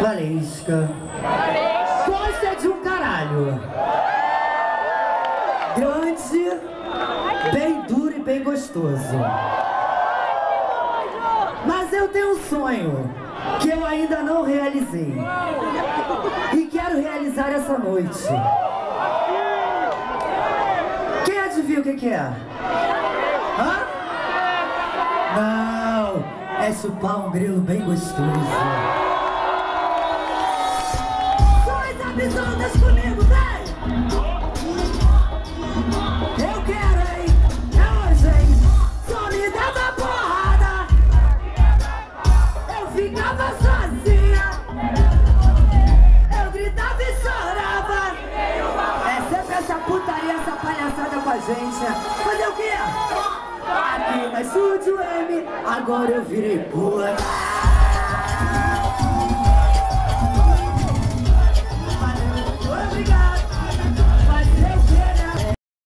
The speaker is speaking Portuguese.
Valesca. Gosta de um caralho. Grande, bem duro e bem gostoso. Mas eu tenho um sonho que eu ainda não realizei. E quero realizar essa noite. Quem adivinha o que, que é? Hã? Não, é chupar um grilo bem gostoso. Absurdas comigo, vem! Eu quero, hein? É hoje? Só me dava porrada. Eu ficava sozinha. Eu gritava e chorava. É sempre essa putaria, essa palhaçada com a gente. né? Fazer o quê? Aqui na Estúdio M, agora eu virei puta.